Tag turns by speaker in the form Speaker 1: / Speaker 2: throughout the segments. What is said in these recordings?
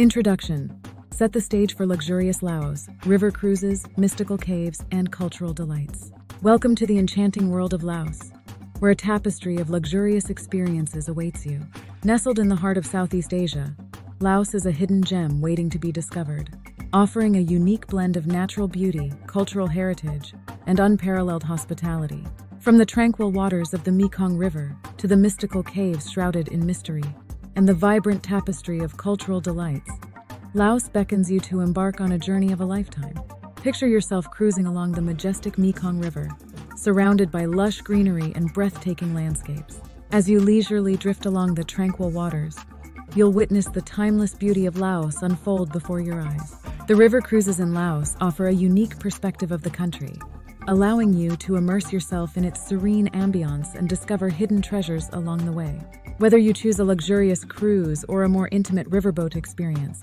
Speaker 1: Introduction Set the stage for luxurious Laos, river cruises, mystical caves, and cultural delights. Welcome to the enchanting world of Laos, where a tapestry of luxurious experiences awaits you. Nestled in the heart of Southeast Asia, Laos is a hidden gem waiting to be discovered, offering a unique blend of natural beauty, cultural heritage, and unparalleled hospitality. From the tranquil waters of the Mekong River to the mystical caves shrouded in mystery, and the vibrant tapestry of cultural delights, Laos beckons you to embark on a journey of a lifetime. Picture yourself cruising along the majestic Mekong River, surrounded by lush greenery and breathtaking landscapes. As you leisurely drift along the tranquil waters, you'll witness the timeless beauty of Laos unfold before your eyes. The river cruises in Laos offer a unique perspective of the country, allowing you to immerse yourself in its serene ambiance and discover hidden treasures along the way. Whether you choose a luxurious cruise or a more intimate riverboat experience,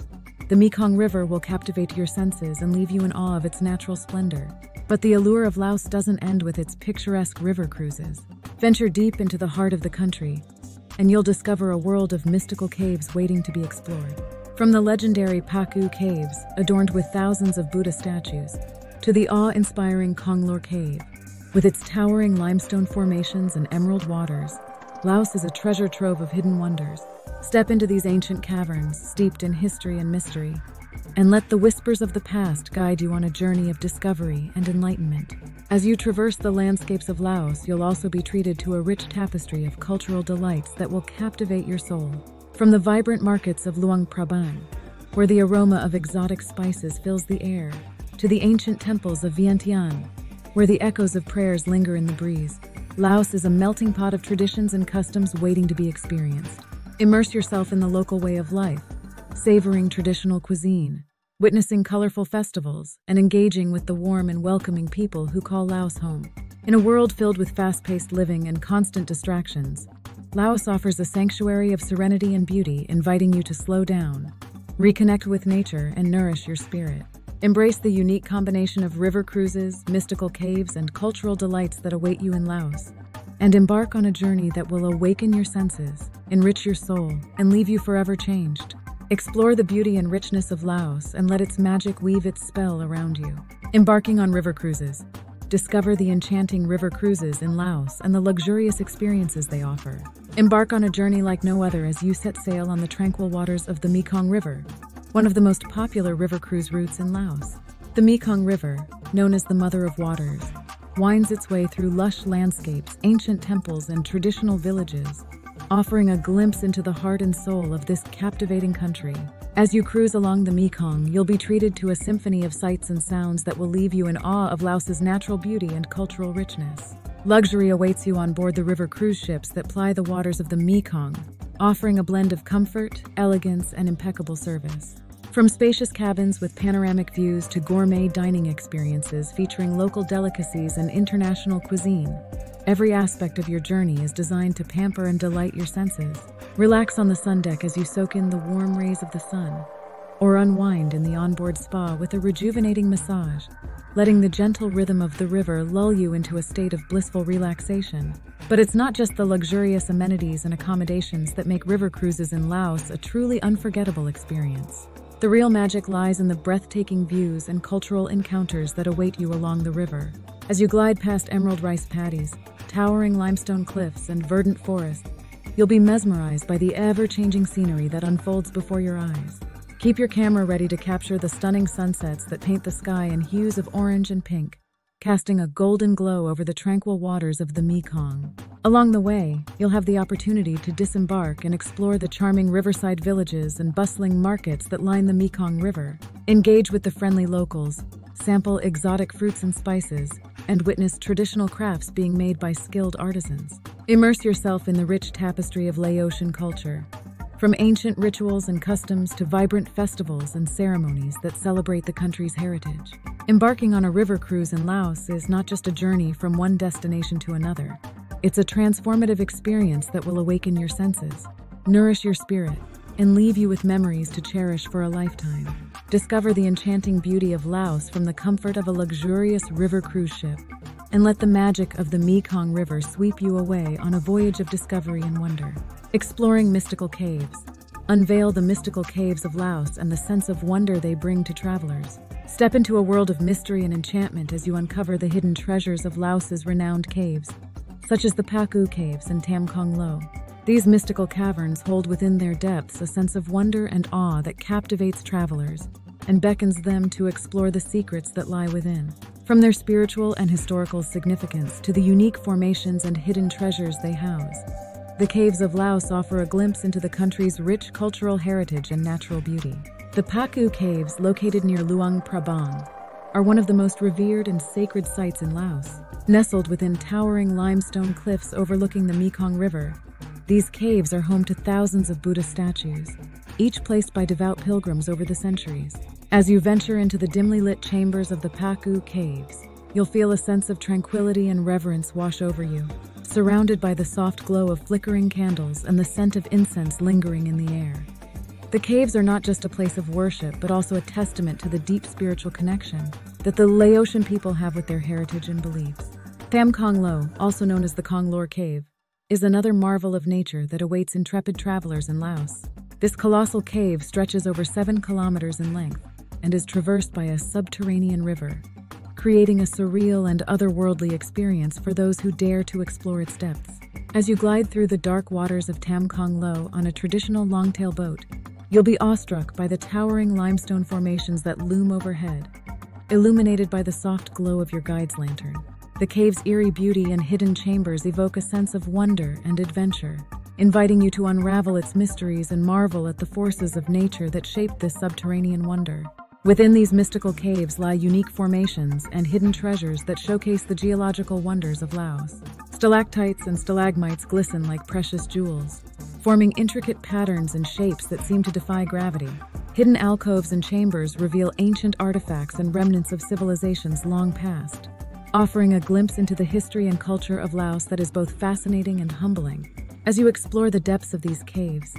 Speaker 1: the Mekong River will captivate your senses and leave you in awe of its natural splendor. But the allure of Laos doesn't end with its picturesque river cruises. Venture deep into the heart of the country, and you'll discover a world of mystical caves waiting to be explored. From the legendary Pak Ou Caves, adorned with thousands of Buddha statues, to the awe-inspiring Konglor Cave. With its towering limestone formations and emerald waters, Laos is a treasure trove of hidden wonders. Step into these ancient caverns, steeped in history and mystery, and let the whispers of the past guide you on a journey of discovery and enlightenment. As you traverse the landscapes of Laos, you'll also be treated to a rich tapestry of cultural delights that will captivate your soul. From the vibrant markets of Luang Prabang, where the aroma of exotic spices fills the air, to the ancient temples of Vientiane, where the echoes of prayers linger in the breeze. Laos is a melting pot of traditions and customs waiting to be experienced. Immerse yourself in the local way of life, savoring traditional cuisine, witnessing colorful festivals, and engaging with the warm and welcoming people who call Laos home. In a world filled with fast paced living and constant distractions, Laos offers a sanctuary of serenity and beauty, inviting you to slow down, reconnect with nature, and nourish your spirit. Embrace the unique combination of river cruises, mystical caves, and cultural delights that await you in Laos. And embark on a journey that will awaken your senses, enrich your soul, and leave you forever changed. Explore the beauty and richness of Laos and let its magic weave its spell around you. Embarking on river cruises. Discover the enchanting river cruises in Laos and the luxurious experiences they offer. Embark on a journey like no other as you set sail on the tranquil waters of the Mekong River, one of the most popular river cruise routes in Laos. The Mekong River, known as the Mother of Waters, winds its way through lush landscapes, ancient temples, and traditional villages, offering a glimpse into the heart and soul of this captivating country. As you cruise along the Mekong, you'll be treated to a symphony of sights and sounds that will leave you in awe of Laos's natural beauty and cultural richness. Luxury awaits you on board the river cruise ships that ply the waters of the Mekong, offering a blend of comfort, elegance, and impeccable service. From spacious cabins with panoramic views to gourmet dining experiences featuring local delicacies and international cuisine, every aspect of your journey is designed to pamper and delight your senses. Relax on the sun deck as you soak in the warm rays of the sun, or unwind in the onboard spa with a rejuvenating massage, letting the gentle rhythm of the river lull you into a state of blissful relaxation. But it's not just the luxurious amenities and accommodations that make river cruises in Laos a truly unforgettable experience. The real magic lies in the breathtaking views and cultural encounters that await you along the river. As you glide past emerald rice paddies, towering limestone cliffs, and verdant forests, you'll be mesmerized by the ever-changing scenery that unfolds before your eyes. Keep your camera ready to capture the stunning sunsets that paint the sky in hues of orange and pink, casting a golden glow over the tranquil waters of the Mekong. Along the way, you'll have the opportunity to disembark and explore the charming riverside villages and bustling markets that line the Mekong River. Engage with the friendly locals, sample exotic fruits and spices, and witness traditional crafts being made by skilled artisans. Immerse yourself in the rich tapestry of Laotian culture, from ancient rituals and customs to vibrant festivals and ceremonies that celebrate the country's heritage. Embarking on a river cruise in Laos is not just a journey from one destination to another. It's a transformative experience that will awaken your senses, nourish your spirit, and leave you with memories to cherish for a lifetime. Discover the enchanting beauty of Laos from the comfort of a luxurious river cruise ship, and let the magic of the Mekong River sweep you away on a voyage of discovery and wonder. Exploring mystical caves. unveil the mystical caves of Laos and the sense of wonder they bring to travelers. Step into a world of mystery and enchantment as you uncover the hidden treasures of Laos's renowned caves, such as the Pak Ou Caves and Tam Kong Lo. These mystical caverns hold within their depths a sense of wonder and awe that captivates travelers and beckons them to explore the secrets that lie within. From their spiritual and historical significance to the unique formations and hidden treasures they house, the caves of Laos offer a glimpse into the country's rich cultural heritage and natural beauty. The Pak Ou Caves, located near Luang Prabang, are one of the most revered and sacred sites in Laos. Nestled within towering limestone cliffs overlooking the Mekong River, these caves are home to thousands of Buddha statues, each placed by devout pilgrims over the centuries. As you venture into the dimly lit chambers of the Pak Ou Caves, you'll feel a sense of tranquility and reverence wash over you, surrounded by the soft glow of flickering candles and the scent of incense lingering in the air. The caves are not just a place of worship, but also a testament to the deep spiritual connection that the Laotian people have with their heritage and beliefs. Tham Kong Lo, also known as the Kong Lor Cave, is another marvel of nature that awaits intrepid travelers in Laos. This colossal cave stretches over seven kilometers in length and is traversed by a subterranean river, creating a surreal and otherworldly experience for those who dare to explore its depths. As you glide through the dark waters of Tam Kong Lo on a traditional longtail boat, You'll be awestruck by the towering limestone formations that loom overhead, illuminated by the soft glow of your guide's lantern. The cave's eerie beauty and hidden chambers evoke a sense of wonder and adventure, inviting you to unravel its mysteries and marvel at the forces of nature that shape this subterranean wonder. Within these mystical caves lie unique formations and hidden treasures that showcase the geological wonders of Laos. Stalactites and stalagmites glisten like precious jewels, forming intricate patterns and shapes that seem to defy gravity. Hidden alcoves and chambers reveal ancient artifacts and remnants of civilizations long past, offering a glimpse into the history and culture of Laos that is both fascinating and humbling. As you explore the depths of these caves,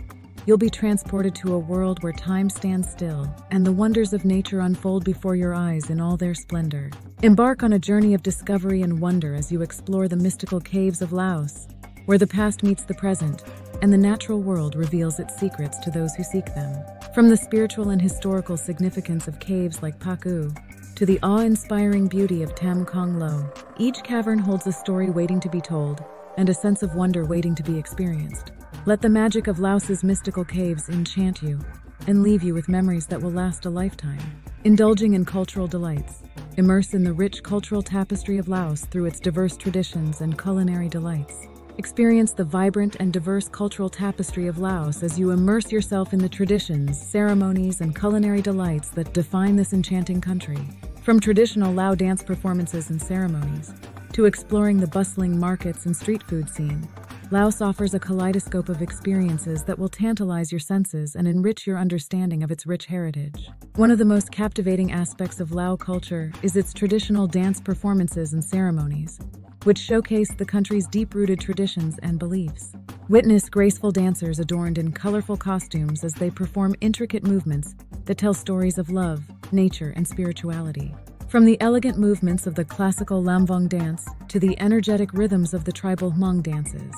Speaker 1: you'll be transported to a world where time stands still and the wonders of nature unfold before your eyes in all their splendor. Embark on a journey of discovery and wonder as you explore the mystical caves of Laos, where the past meets the present and the natural world reveals its secrets to those who seek them. From the spiritual and historical significance of caves like Pak Ou to the awe-inspiring beauty of Tam Kong Lo, each cavern holds a story waiting to be told and a sense of wonder waiting to be experienced. Let the magic of Laos's mystical caves enchant you and leave you with memories that will last a lifetime. Indulging in cultural delights, immerse in the rich cultural tapestry of Laos through its diverse traditions and culinary delights. Experience the vibrant and diverse cultural tapestry of Laos as you immerse yourself in the traditions, ceremonies, and culinary delights that define this enchanting country. From traditional Lao dance performances and ceremonies, to exploring the bustling markets and street food scene, Laos offers a kaleidoscope of experiences that will tantalize your senses and enrich your understanding of its rich heritage. One of the most captivating aspects of Lao culture is its traditional dance performances and ceremonies, which showcase the country's deep-rooted traditions and beliefs. Witness graceful dancers adorned in colorful costumes as they perform intricate movements that tell stories of love, nature, and spirituality. From the elegant movements of the classical Lamvong dance to the energetic rhythms of the tribal Hmong dances,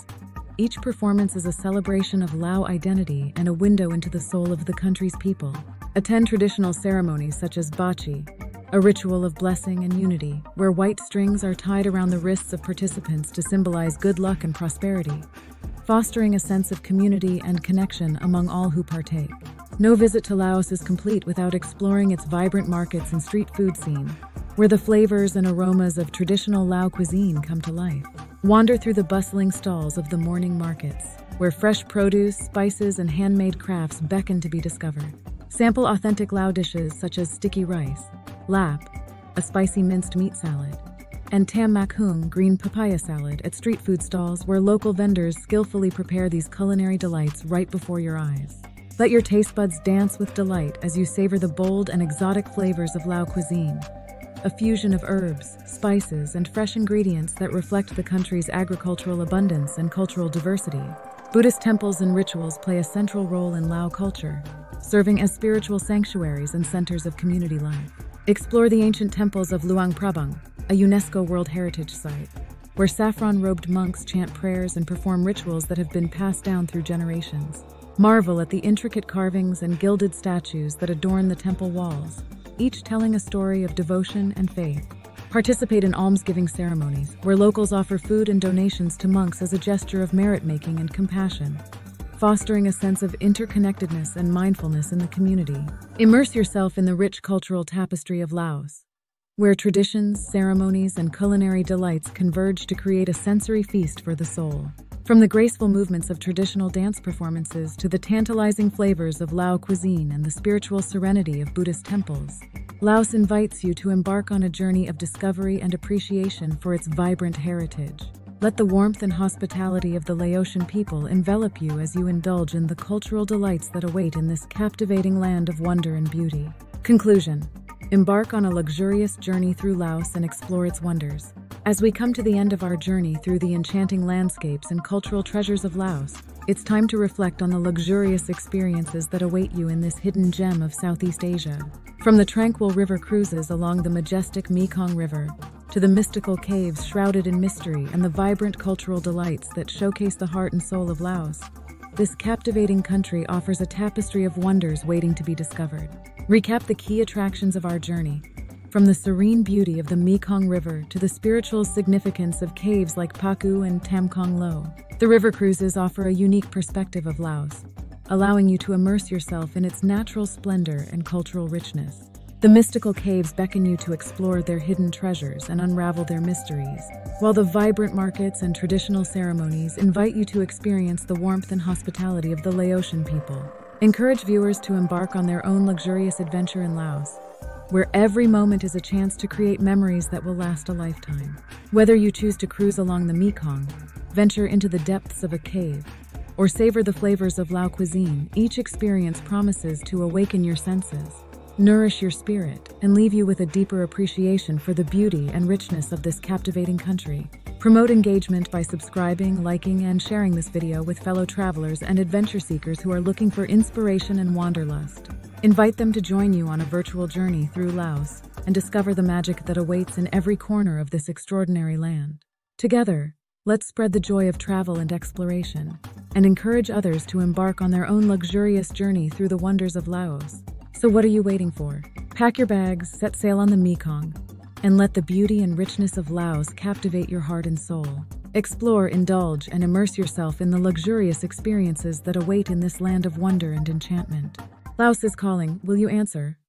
Speaker 1: each performance is a celebration of Lao identity and a window into the soul of the country's people. Attend traditional ceremonies such as Bachi, a ritual of blessing and unity, where white strings are tied around the wrists of participants to symbolize good luck and prosperity, fostering a sense of community and connection among all who partake. No visit to Laos is complete without exploring its vibrant markets and street food scene, where the flavors and aromas of traditional Lao cuisine come to life. Wander through the bustling stalls of the morning markets, where fresh produce, spices, and handmade crafts beckon to be discovered. Sample authentic Lao dishes such as sticky rice, lap, a spicy minced meat salad, and tam mak hung green papaya salad at street food stalls where local vendors skillfully prepare these culinary delights right before your eyes. Let your taste buds dance with delight as you savor the bold and exotic flavors of Lao cuisine, a fusion of herbs, spices, and fresh ingredients that reflect the country's agricultural abundance and cultural diversity. Buddhist temples and rituals play a central role in Lao culture, serving as spiritual sanctuaries and centers of community life. Explore the ancient temples of Luang Prabang, a UNESCO World Heritage Site, where saffron robed monks chant prayers and perform rituals that have been passed down through generations. Marvel at the intricate carvings and gilded statues that adorn the temple walls, each telling a story of devotion and faith. Participate in almsgiving ceremonies, where locals offer food and donations to monks as a gesture of merit making and compassion, fostering a sense of interconnectedness and mindfulness in the community. Immerse yourself in the rich cultural tapestry of Laos, where traditions, ceremonies, and culinary delights converge to create a sensory feast for the soul. From the graceful movements of traditional dance performances to the tantalizing flavors of Lao cuisine and the spiritual serenity of Buddhist temples, Laos invites you to embark on a journey of discovery and appreciation for its vibrant heritage. Let the warmth and hospitality of the Laotian people envelop you as you indulge in the cultural delights that await in this captivating land of wonder and beauty. Conclusion Embark on a luxurious journey through Laos and explore its wonders. As we come to the end of our journey through the enchanting landscapes and cultural treasures of Laos, it's time to reflect on the luxurious experiences that await you in this hidden gem of Southeast Asia. From the tranquil river cruises along the majestic Mekong River, to the mystical caves shrouded in mystery and the vibrant cultural delights that showcase the heart and soul of Laos, this captivating country offers a tapestry of wonders waiting to be discovered. Recap the key attractions of our journey. From the serene beauty of the Mekong River to the spiritual significance of caves like Pak Ou and Tam Kong Lo, the river cruises offer a unique perspective of Laos, allowing you to immerse yourself in its natural splendor and cultural richness. The mystical caves beckon you to explore their hidden treasures and unravel their mysteries, while the vibrant markets and traditional ceremonies invite you to experience the warmth and hospitality of the Laotian people. Encourage viewers to embark on their own luxurious adventure in Laos, where every moment is a chance to create memories that will last a lifetime. Whether you choose to cruise along the Mekong, venture into the depths of a cave, or savor the flavors of Lao cuisine, each experience promises to awaken your senses, nourish your spirit, and leave you with a deeper appreciation for the beauty and richness of this captivating country. Promote engagement by subscribing, liking, and sharing this video with fellow travelers and adventure seekers who are looking for inspiration and wanderlust. Invite them to join you on a virtual journey through Laos and discover the magic that awaits in every corner of this extraordinary land. Together, let's spread the joy of travel and exploration and encourage others to embark on their own luxurious journey through the wonders of Laos. So what are you waiting for? Pack your bags, set sail on the Mekong, and let the beauty and richness of Laos captivate your heart and soul. Explore, indulge, and immerse yourself in the luxurious experiences that await in this land of wonder and enchantment. Laos is calling. Will you answer?